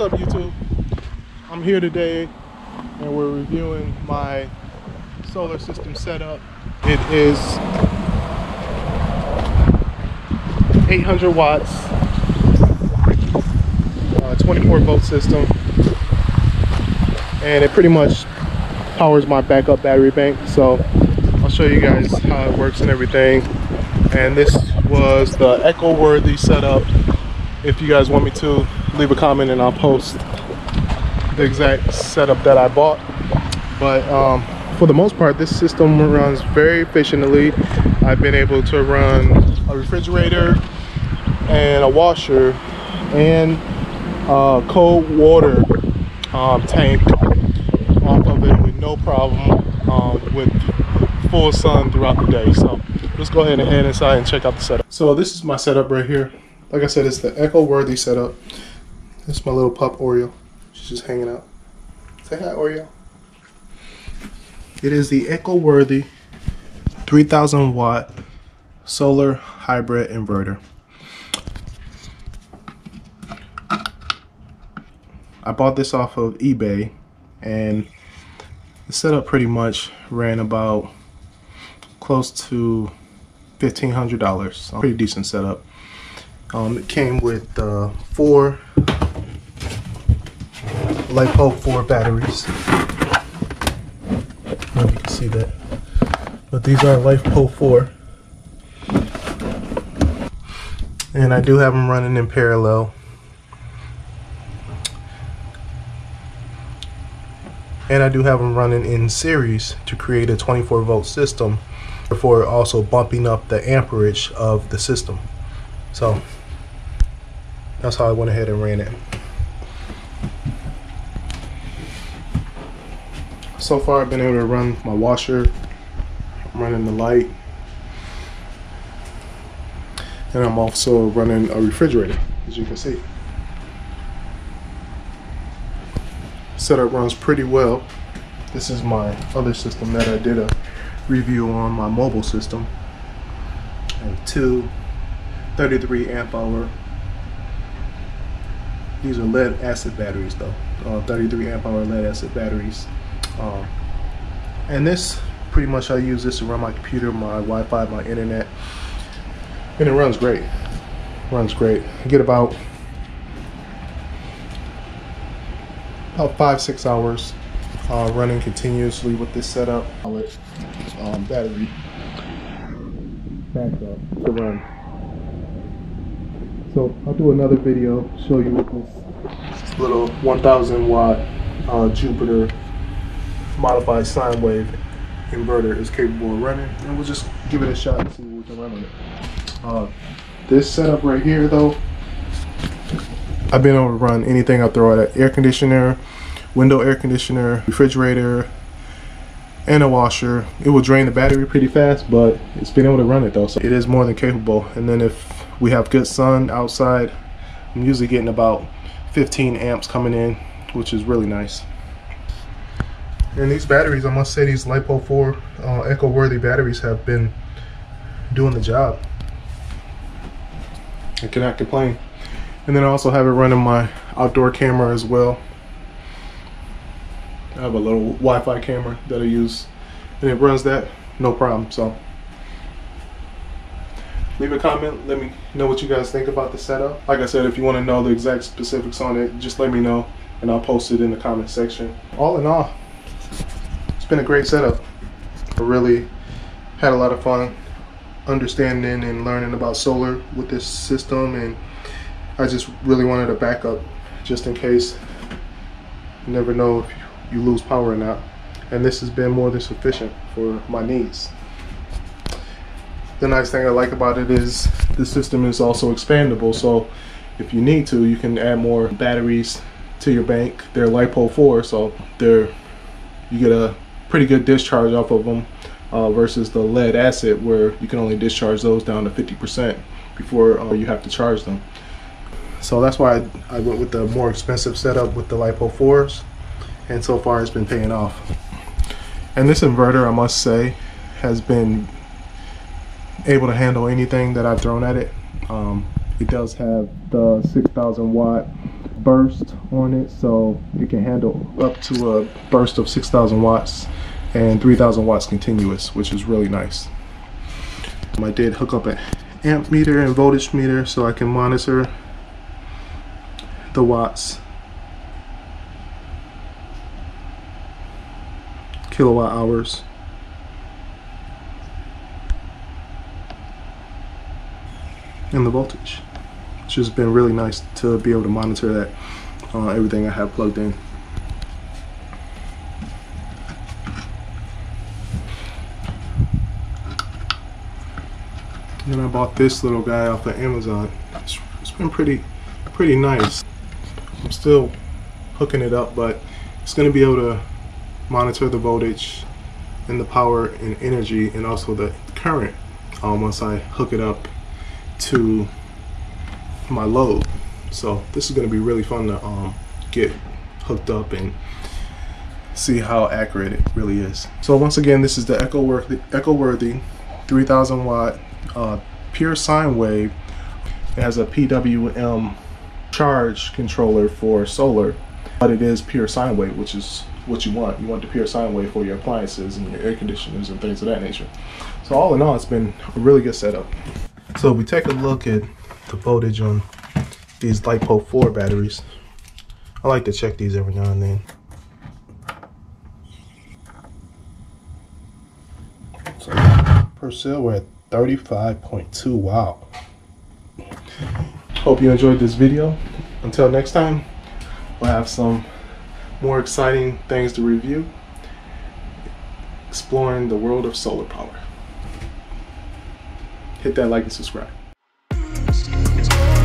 What's up YouTube? I'm here today and we're reviewing my solar system setup. It is 800 watts, uh, 24 volt system, and it pretty much powers my backup battery bank. So I'll show you guys how it works and everything. And this was the Eco-Worthy setup. If you guys want me to, leave a comment and I'll post the exact setup that I bought. But um, for the most part, this system runs very efficiently. I've been able to run a refrigerator and a washer and a cold water um, tank off of it with no problem um, with full sun throughout the day. So let's go ahead and head inside and check out the setup. So this is my setup right here. Like I said, it's the Eco-Worthy setup. This is my little pup Oreo. She's just hanging out. Say hi, Oreo. It is the Eco-Worthy 3000 watt solar hybrid inverter. I bought this off of eBay and the setup pretty much ran about close to $1,500. Pretty decent setup. Um, it came with uh, four LiFePO4 batteries. I you can see that. But these are LiFePO4. And I do have them running in parallel. And I do have them running in series to create a 24 volt system before also bumping up the amperage of the system. So that's how I went ahead and ran it. So far I've been able to run my washer, I'm running the light, and I'm also running a refrigerator, as you can see. Setup runs pretty well. This is my other system that I did a review on my mobile system. And two 33 amp hour. These are lead acid batteries though. Uh, 33 amp hour lead acid batteries. Um, and this, pretty much I use this to run my computer, my Wi-Fi, my internet. And it runs great. Runs great. I get about about five, six hours uh, running continuously with this setup. Um, battery back to run. So I'll do another video, show you what this little 1000 watt uh, Jupiter modified sine wave inverter is capable of running and we'll just give it a shot and see what we can run on it. Uh, this setup right here though, I've been able to run anything I throw at air conditioner, window air conditioner, refrigerator, and a washer. It will drain the battery pretty fast, but it's been able to run it though, so it is more than capable. And then if we have good sun outside, I'm usually getting about 15 amps coming in, which is really nice. And these batteries, I must say these LiFePO4 uh, Eco-Worthy batteries have been doing the job. I cannot complain. And then I also have it running my outdoor camera as well. I have a little Wi-Fi camera that I use and it runs that no problem. So leave a comment. Let me know what you guys think about the setup. Like I said, if you want to know the exact specifics on it, just let me know and I'll post it in the comment section. All in all, been a great setup. I really had a lot of fun understanding and learning about solar with this system and I just really wanted a backup just in case you never know if you lose power or not and this has been more than sufficient for my needs. The nice thing I like about it is the system is also expandable so if you need to you can add more batteries to your bank. They're LiFePO4 so they're you get a pretty good discharge off of them uh, versus the lead acid where you can only discharge those down to 50% before uh, you have to charge them. So that's why I, I, went with the more expensive setup with the LiFePO4s and so far it's been paying off. And this inverter I must say has been able to handle anything that I've thrown at it. Um, it does have the 6000 watt burst on it, so it can handle up to a burst of 6,000 watts and 3,000 watts continuous, which is really nice. Um, I did hook up an amp meter and voltage meter so I can monitor the watts. Kilowatt hours. And the voltage it's just been really nice to be able to monitor that uh, everything I have plugged in. And I bought this little guy off of Amazon. It's, it's been pretty pretty nice. I'm still hooking it up but it's going to be able to monitor the voltage and the power and energy and also the current um, once I hook it up to my load. So this is going to be really fun to um, get hooked up and see how accurate it really is. So once again, this is the Eco-Worthy, Echo Worthy 3000 watt uh, pure sine wave. It has a PWM charge controller for solar, but it is pure sine wave, which is what you want. You want the pure sine wave for your appliances and your air conditioners and things of that nature. So all in all, it's been a really good setup. So we take a look at the voltage on these LiFePO4 batteries. I like to check these every now and then. So per cell, we're at 35.2. Wow. Hope you enjoyed this video. Until next time, we'll have some more exciting things to review, exploring the world of solar power. Hit that like and subscribe is